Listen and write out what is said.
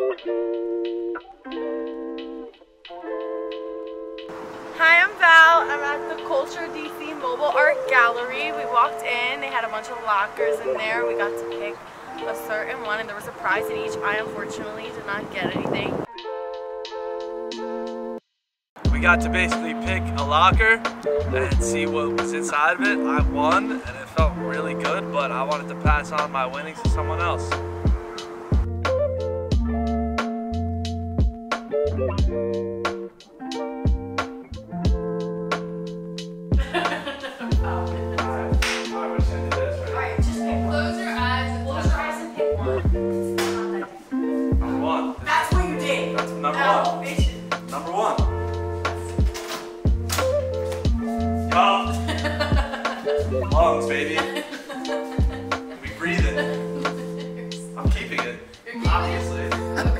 Hi, I'm Val. I'm at the Culture DC Mobile Art Gallery. We walked in, they had a bunch of lockers in there. We got to pick a certain one and there was a prize in each. I unfortunately did not get anything. We got to basically pick a locker and see what was inside of it. I won and it felt really good, but I wanted to pass on my winnings to someone else. Lungs, baby. We breathing. I'm keeping it. Obviously.